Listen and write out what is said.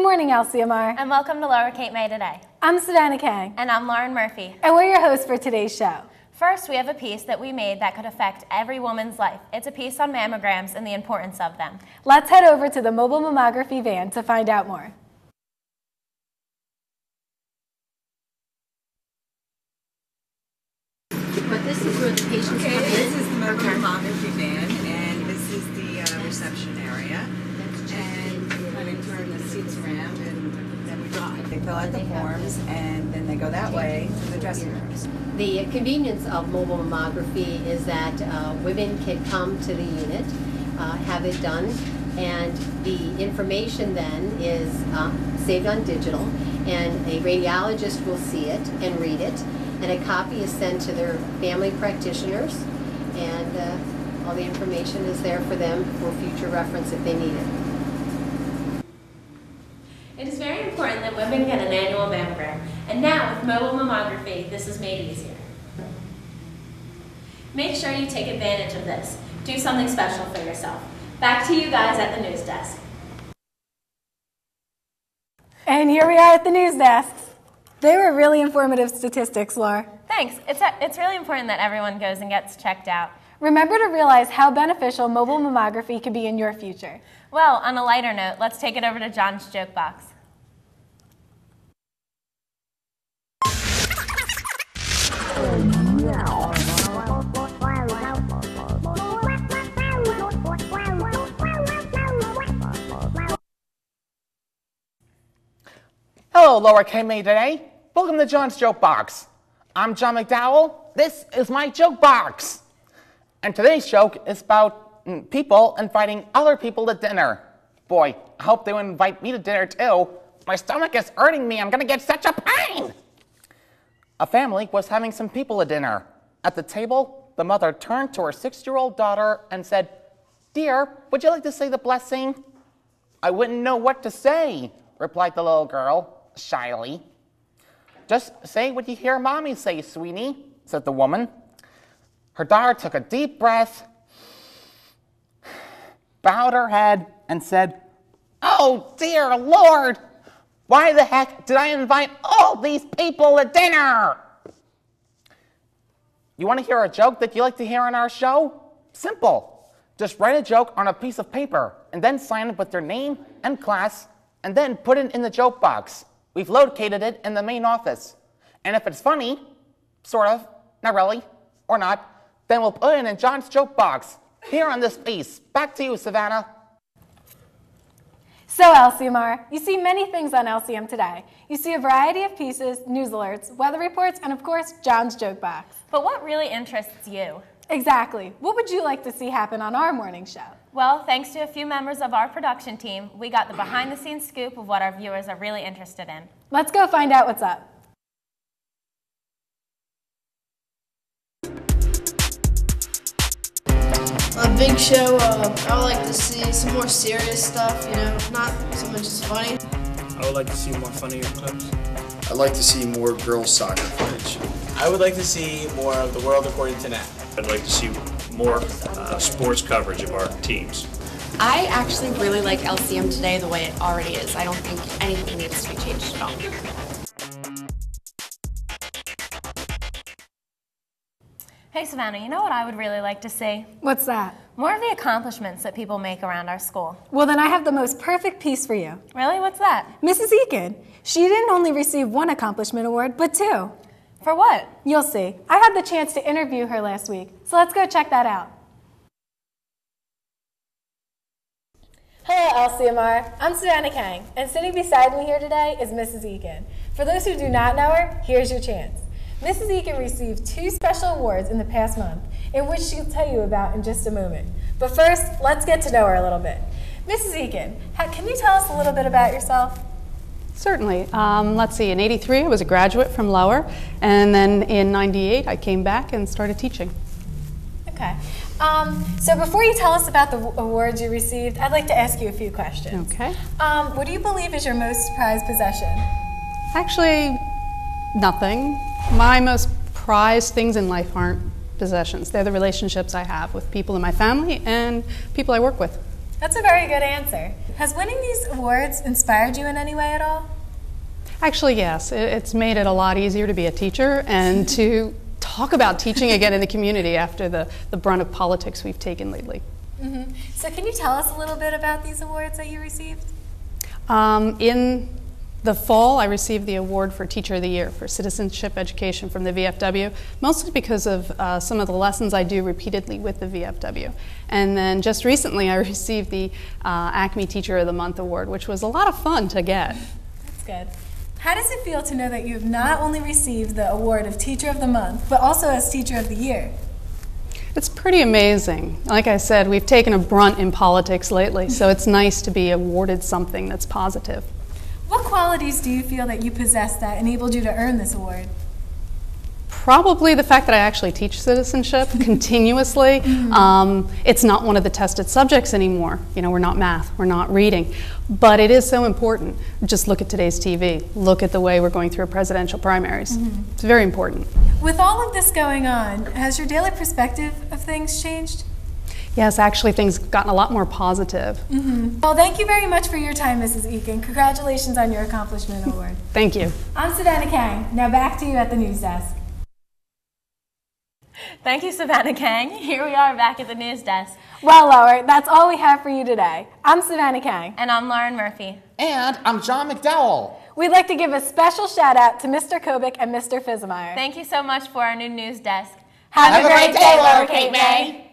morning, LCMR. And welcome to Lower Cape May today. I'm Savannah Kang. And I'm Lauren Murphy. And we're your hosts for today's show. First, we have a piece that we made that could affect every woman's life. It's a piece on mammograms and the importance of them. Let's head over to the mobile mammography van to find out more. But this is where the patients Okay, come this is the mobile mammography fill out the forms, and then they go that way to the dressing rooms. The convenience of mobile mammography is that uh, women can come to the unit, uh, have it done, and the information then is uh, saved on digital, and a radiologist will see it and read it, and a copy is sent to their family practitioners, and uh, all the information is there for them for future reference if they need it. It is very important that women get an annual mammogram. And now, with mobile mammography, this is made easier. Make sure you take advantage of this. Do something special for yourself. Back to you guys at the news desk. And here we are at the news desks. They were really informative statistics, Laura. Thanks. It's, uh, it's really important that everyone goes and gets checked out. Remember to realize how beneficial mobile mammography could be in your future. Well, on a lighter note, let's take it over to John's joke box. Hello, Lower Cape May today. Welcome to John's Joke Box. I'm John McDowell. This is my joke box. And today's joke is about mm, people inviting other people to dinner. Boy, I hope they would invite me to dinner too. My stomach is hurting me. I'm gonna get such a pain. A family was having some people at dinner. At the table, the mother turned to her six year old daughter and said, Dear, would you like to say the blessing? I wouldn't know what to say, replied the little girl shyly. Just say what you hear mommy say, sweetie, said the woman. Her daughter took a deep breath, bowed her head, and said, Oh, dear Lord, why the heck did I invite all these people to dinner? You want to hear a joke that you like to hear on our show? Simple. Just write a joke on a piece of paper and then sign it with your name and class and then put it in the joke box. We've located it in the main office. And if it's funny, sort of, not really, or not, then we'll put it in John's joke box here on this piece. Back to you, Savannah. So, LCMR, you see many things on LCM today. You see a variety of pieces, news alerts, weather reports, and of course, John's joke box. But what really interests you? Exactly. What would you like to see happen on our morning show? Well, thanks to a few members of our production team, we got the behind the scenes scoop of what our viewers are really interested in. Let's go find out what's up. A big show, uh, I would like to see some more serious stuff, you know, not so much as funny. I would like to see more funnier clips. I'd like to see more girls soccer footage. I would like to see more of the world according to Nat. I'd like to see more uh, sports coverage of our teams. I actually really like LCM today the way it already is. I don't think anything needs to be changed at all. Hey, Savannah, you know what I would really like to see? What's that? More of the accomplishments that people make around our school. Well, then I have the most perfect piece for you. Really? What's that? Mrs. Eakin. She didn't only receive one accomplishment award, but two. For what? You'll see. I had the chance to interview her last week, so let's go check that out. Hello, LCMR. I'm Savannah Kang, and sitting beside me here today is Mrs. Eakin. For those who do not know her, here's your chance. Mrs. Eakin received two special awards in the past month, in which she'll tell you about in just a moment. But first, let's get to know her a little bit. Mrs. Eakin, can you tell us a little bit about yourself? Certainly. Um, let's see, in 83, I was a graduate from Lower, and then in 98, I came back and started teaching. Okay. Um, so before you tell us about the awards you received, I'd like to ask you a few questions. Okay. Um, what do you believe is your most prized possession? Actually, nothing. My most prized things in life aren't possessions. They're the relationships I have with people in my family and people I work with. That's a very good answer. Has winning these awards inspired you in any way at all? Actually, yes. It's made it a lot easier to be a teacher and to talk about teaching again in the community after the, the brunt of politics we've taken lately. Mm-hmm. So, can you tell us a little bit about these awards that you received? Um, in the fall, I received the award for Teacher of the Year for citizenship education from the VFW, mostly because of uh, some of the lessons I do repeatedly with the VFW. And then just recently, I received the uh, Acme Teacher of the Month award, which was a lot of fun to get. That's good. How does it feel to know that you have not only received the award of Teacher of the Month, but also as Teacher of the Year? It's pretty amazing. Like I said, we've taken a brunt in politics lately, so it's nice to be awarded something that's positive. Qualities do you feel that you possess that enabled you to earn this award? Probably the fact that I actually teach citizenship continuously. Mm-hmm. Um, it's not one of the tested subjects anymore. You know, we're not math, we're not reading, but it is so important. Just look at today's TV. Look at the way we're going through presidential primaries. Mhm. It's very important. With all of this going on, has your daily perspective of things changed? Yes, actually, things have gotten a lot more positive. Mm-hmm. Well, thank you very much for your time, Mrs. Eakin. Congratulations on your accomplishment award. Thank you. I'm Savannah Kang. Now back to you at the news desk. Thank you, Savannah Kang. Here we are back at the news desk. Well, Lower, that's all we have for you today. I'm Savannah Kang. And I'm Lauren Murphy. And I'm John McDowell. We'd like to give a special shout out to Mr. Kobik and Mr. Fizmeyer. Thank you so much for our new news desk. Have, a great day, Lower Cape May.